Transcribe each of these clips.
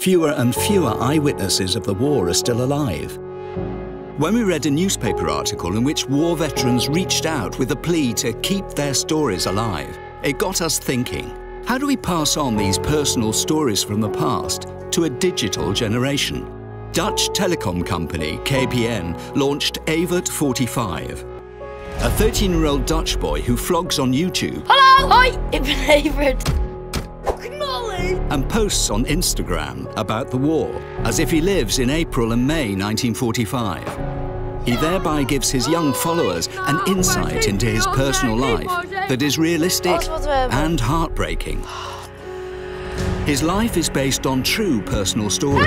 fewer and fewer eyewitnesses of the war are still alive. When we read a newspaper article in which war veterans reached out with a plea to keep their stories alive, it got us thinking, how do we pass on these personal stories from the past to a digital generation? Dutch telecom company KPN launched Evert 45, a 13-year-old Dutch boy who vlogs on YouTube. Hallo, hoi, ik ben Evert. and posts on Instagram about the war as if he lives in April and May 1945. He thereby gives his young followers an insight into his personal life that is realistic and heartbreaking. His life is based on true personal stories.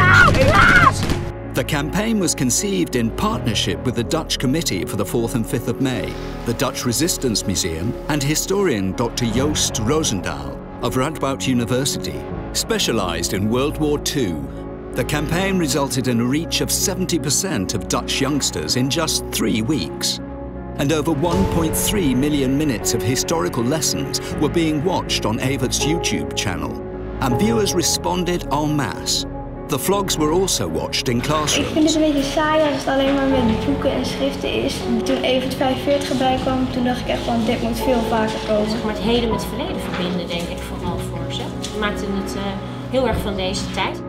The campaign was conceived in partnership with the Dutch Committee for the 4th and 5th of May, the Dutch Resistance Museum, and historian Dr. Joost Roosendaal of Radboud University, specialised in World War II. The campaign resulted in a reach of 70% of Dutch youngsters in just three weeks. And over 1.3 million minutes of historical lessons were being watched on Evert's YouTube channel. And viewers responded en masse. The vlogs were also watched in Ik classrooms. vind het een beetje saai als het alleen maar met boeken en schriften is. Toen Evert 45 erbij kwam, toen dacht ik echt van dit moet veel vaker komen. zeg maar, het heden met het verleden verbinden, denk ik vooral voor ze. Dat maakte het eh, heel erg van deze tijd.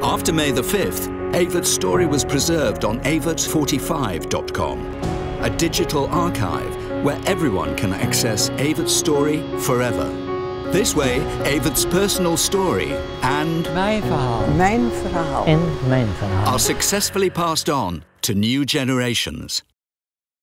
After May the 5th, Evert's story was preserved on evert45.com, a digital archive where everyone can access Evert's story forever. This way, Evert's personal story and Mijn verhaal. Mijn verhaal. En mijn verhaal. are successfully passed on to new generations.